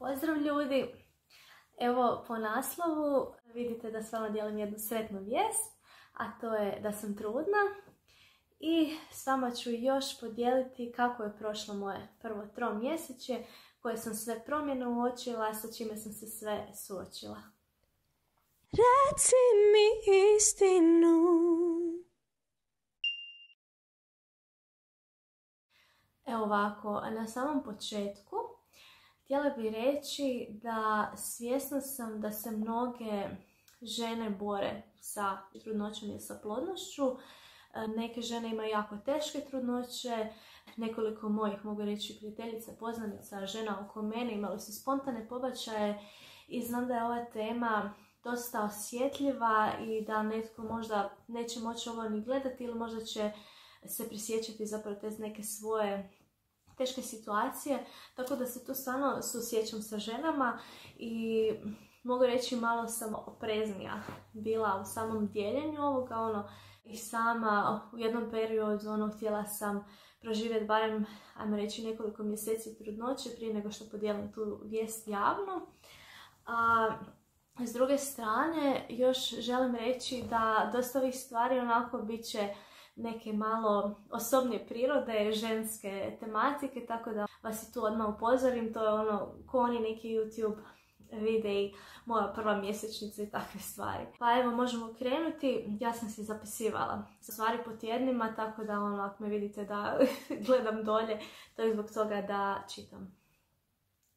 Pozdrav ljudi! Evo po naslovu vidite da s vama dijelim jednu sretnu vijest, a to je da sam trudna i s vama ću još podijeliti kako je prošlo moje prvo tromjeseće, koje sam sve promjene uočila, sa čime sam se sve suočila. Reci mi istinu Evo ovako, na samom početku htjela bih reći da svjesna sam da se mnoge žene bore sa trudnoćom i sa plodnošću. Neke žene imaju jako teške trudnoće, nekoliko mojih, mogu reći, prijateljica, poznanica, žena oko mene imali su spontane pobačaje i znam da je ova tema dosta osjetljiva i da netko možda neće moći ovo ni gledati ili možda će se prisjećati zapravo te neke svoje teške situacije, tako da se tu stvarno susjećam sa ženama i mogu reći malo sam opreznija bila u samom dijeljenju ovoga, ono, i sama u jednom periodu ono, htjela sam proživjeti barem, ajmo reći, nekoliko mjeseci trudnoće prije nego što podijelim tu vijest javno. A s druge strane, još želim reći da dosta ovih stvari onako bit će neke malo osobnije prirode, ženske tematike, tako da vas i tu odmah upozorim, to je ono ko oni neki YouTube videi, moja prva mjesečnica i takve stvari. Pa evo, možemo krenuti. Ja sam si zapisivala stvari po tjednima, tako da ono, ako me vidite da gledam dolje, to je zbog toga da čitam.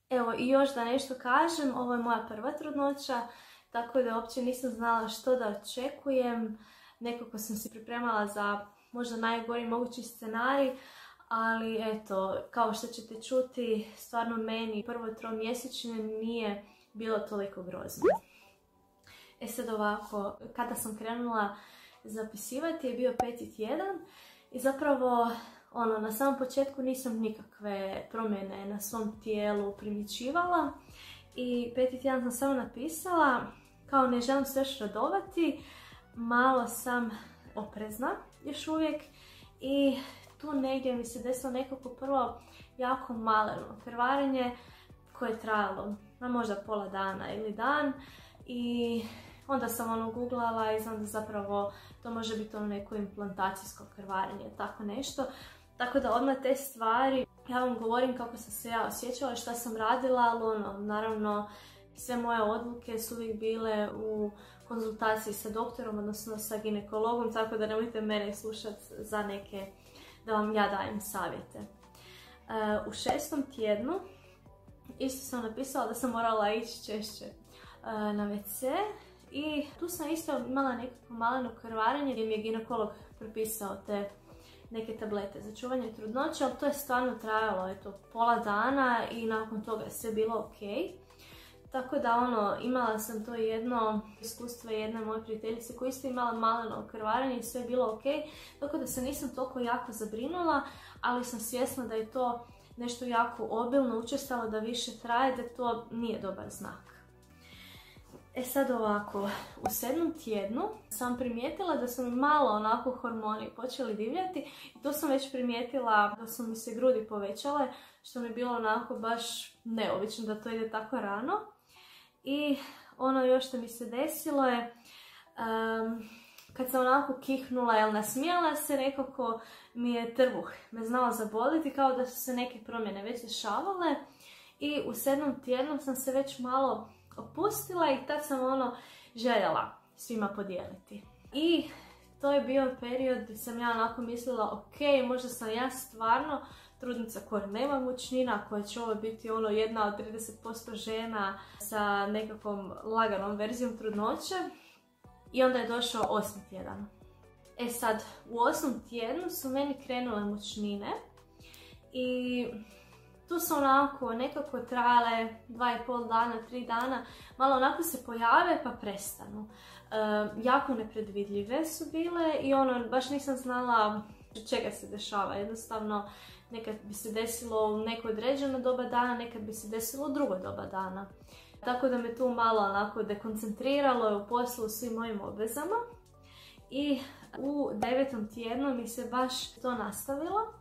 Evo, i još da nešto kažem, ovo je moja prva trudnoća, tako da uopće nisam znala što da očekujem. Nekako sam se pripremala za možda najgori mogući scenarij, ali eto, kao što ćete čuti, stvarno meni prvo tromjesečne nije bilo toliko grozno. E sad ovako, kada sam krenula zapisivati je bio peti tjedan i zapravo ono, na samom početku nisam nikakve promjene na svom tijelu primjećivala i peti tjedan sam samo napisala kao ne želim sve šradovati, malo sam oprezna još uvijek i tu negdje mi se desilo nekako prvo jako maleno krvarenje koje je trajalo na možda pola dana ili dan i onda sam ono googlala i znam da zapravo to može biti ono neko implantacijsko krvarenje, tako nešto. Tako da odmah te stvari, ja vam govorim kako sam se ja osjećala i šta sam radila, ali ono, naravno sve moje odluke su uvijek bile u konzultaciji sa doktorom, odnosno sa ginekologom, tako da nemojte mene slušati za neke, da vam ja dajem savjete. E, u šestom tjednu isto sam napisala da sam morala ići češće e, na WC i tu sam isto imala nekako maleno krvarenje gdje mi je ginekolog propisao te neke tablete za čuvanje trudnoće, ali to je stvarno trajalo eto, pola dana i nakon toga je sve bilo ok. Tako da ono, imala sam to jedno iskustvo jedne moje prijateljice koja isto imala maleno krvarenje i sve je bilo ok. Tako da se nisam toliko jako zabrinula, ali sam svjesna da je to nešto jako obilno učestalo, da više traje, da to nije dobar znak. E sad ovako, u sedmom tjednu sam primijetila da su malo onako hormoni počeli divljati i to sam već primijetila da su mi se grudi povećale, što mi je bilo onako baš neobično da to ide tako rano. I ono još što mi se desilo je, kad sam onako kihnula, jel nasmijala se, nekako mi je trbuh me znala zaboliti, kao da su se neke promjene već dešavale. I u sedmom tjednu sam se već malo opustila i tad sam ono željela svima podijeliti. I to je bio period gdje sam ja onako mislila, ok, možda sam ja stvarno trudnica koja nema mučnina, koja će ovo biti ono jedna od 30% žena sa nekakvom laganom verzijom trudnoće. I onda je došao osmi tjedan. E sad, u osmom tjednu su meni krenule mučnine i tu su onako nekako trajale dva i pol dana, tri dana, malo onako se pojave pa prestanu. E, jako nepredvidljive su bile i ono, baš nisam znala čega se dešava. Jednostavno, nekad bi se desilo u neko određeno doba dana, nekad bi se desilo drugo doba dana. Tako da me tu malo onako dekoncentriralo u poslu u svim mojim obvezama. I u devetom tjednu mi se baš to nastavilo.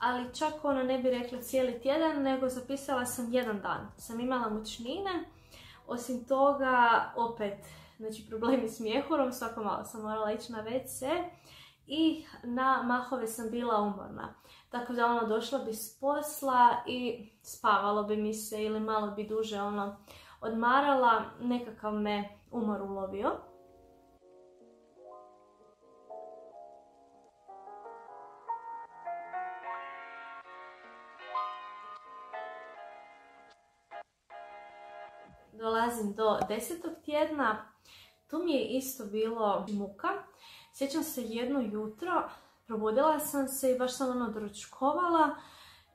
ali čak ono ne bi rekla cijeli tjedan, nego zapisala sam jedan dan. Sam imala mučnine, osim toga opet, znači problemi s mjehurom, svako malo sam morala ići na WC i na mahove sam bila umorna. Tako da ono došla bi s posla i spavalo bi mi se ili malo bi duže ono odmarala, nekakav me umor ulovio. Dolazim do desetog tjedna, tu mi je isto bilo muka. Sjećam se jedno jutro, probudila sam se i baš sam ono doručkovala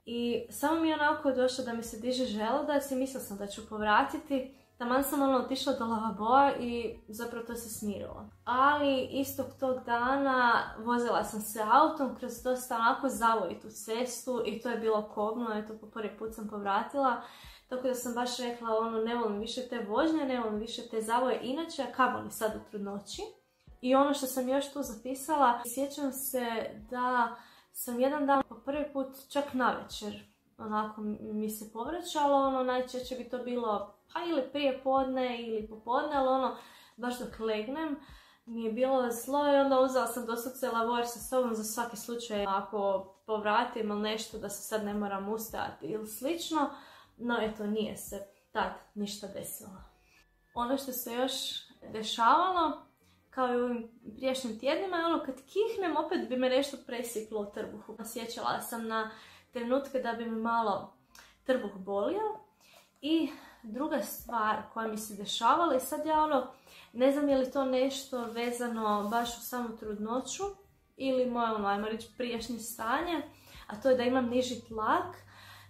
i samo mi je onako došlo da mi se diže želudac i mislila sam da ću povratiti. Taman sam ono otišla do lavaboa i zapravo to se smirilo. Ali istog tog dana vozila sam se autom kroz dosta onako zavojitu cestu i to je bilo kobno, eto po prvi put sam povratila. Tako da sam baš rekla ono ne volim više te vožnje, ne volim više te zavoje inače, a li sad u trudnoći. I ono što sam još tu zapisala, sjećam se da sam jedan dan po prvi put čak na večer onako mi se povraćalo, ono najčešće bi to bilo pa ili prije podne ili popodne, ali ono baš dok legnem mi je bilo zlo i onda uzela sam doslovce lavor sa sobom za svaki slučaj ako povratim ili nešto da se sad ne moram ustajati ili slično, no eto nije se tad ništa desilo. Ono što se još dešavalo kao i u ovim priješnjim tjednima, je ono kad kihnem opet bi me nešto presjeklo u trbuhu. Osjećala sam na trenutke da bi mi malo trbuh bolio. I druga stvar koja mi se dešavala i sad ja ono, ne znam je li to nešto vezano baš u samu trudnoću ili moje ono, ajmo reći, priješnje stanje, a to je da imam niži tlak,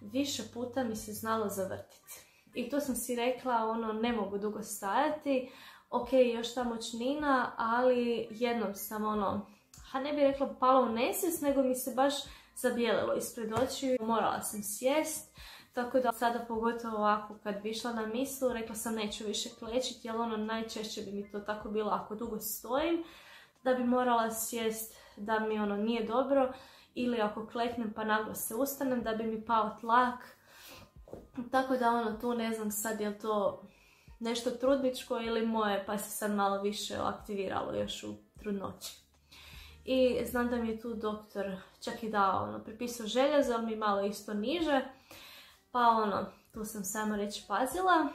više puta mi se znalo zavrtiti. I tu sam si rekla, ono, ne mogu dugo stajati, ok, još ta moćnina, ali jednom sam ono, ha ne bih rekla pala u nesvijest, nego mi se baš zabijelilo ispred očiju. Morala sam sjest, tako da sada pogotovo ovako kad bi išla na mislu, rekla sam neću više klečiti, jer ono najčešće bi mi to tako bilo ako dugo stojim, da bi morala sjest da mi ono nije dobro, ili ako kleknem pa naglo se ustanem da bi mi pao tlak. Tako da ono tu ne znam sad je to nešto trudničko ili moje, pa se sad malo više aktiviralo još u trudnoći. I znam da mi je tu doktor čak i dao, ono, pripisao željezo, mi malo isto niže. Pa ono, tu sam samo reći pazila.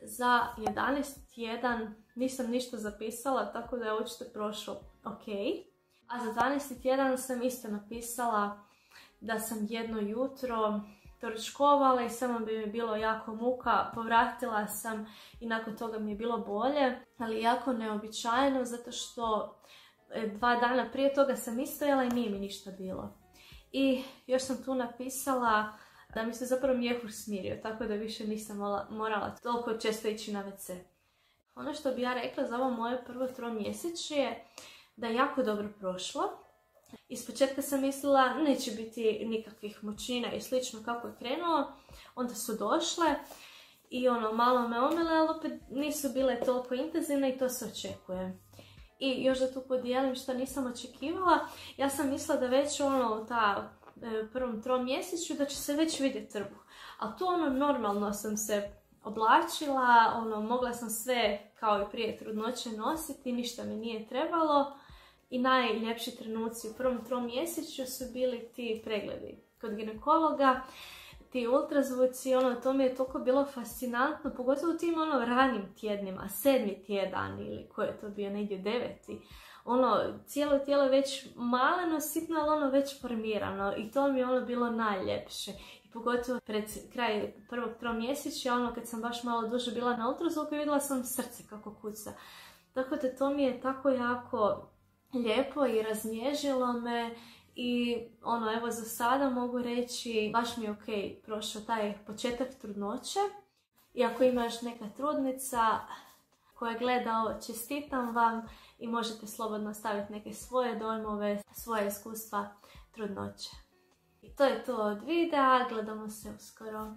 Za 11 tjedan nisam ništa zapisala, tako da je očito prošlo ok. A za 12 tjedan sam isto napisala da sam jedno jutro doručkovala i samo bi mi bilo jako muka. Povratila sam i nakon toga mi je bilo bolje, ali jako neobičajno zato što e, dva dana prije toga sam istojala i nije mi ništa bilo. I još sam tu napisala da mi se zapravo mjehur smirio, tako da više nisam morala toliko često ići na WC. Ono što bi ja rekla za ovo moje prvo tromjesečje je da je jako dobro prošlo. Iz početka sam mislila neće biti nikakvih moćina i slično kako je krenulo. Onda su došle i ono malo me omele, ali opet nisu bile toliko intenzivne i to se očekuje. I još da tu podijelim što nisam očekivala, ja sam mislila da već ono ta e, prvom trom mjesecu da će se već vidjeti trbuh. A tu ono normalno sam se oblačila, ono mogla sam sve kao i prije trudnoće nositi, ništa mi nije trebalo i najljepši trenuci u prvom tromjesečju su bili ti pregledi kod ginekologa, ti ultrazvuci, ono, to mi je toliko bilo fascinantno, pogotovo u tim ono ranim tjednima, sedmi tjedan ili koji je to bio negdje deveti. Ono, cijelo tijelo je već maleno, sitno, ali ono već formirano i to mi je ono bilo najljepše. I pogotovo pred kraj prvog tromjesečja, ono kad sam baš malo duže bila na ultrazvuku, vidjela sam srce kako kuca. Tako da to mi je tako jako lijepo i raznježilo me i ono evo za sada mogu reći baš mi je ok prošao taj početak trudnoće. I ako ima još neka trudnica koja gleda ovo, čestitam vam i možete slobodno staviti neke svoje dojmove, svoje iskustva trudnoće. I to je to od videa, gledamo se uskoro.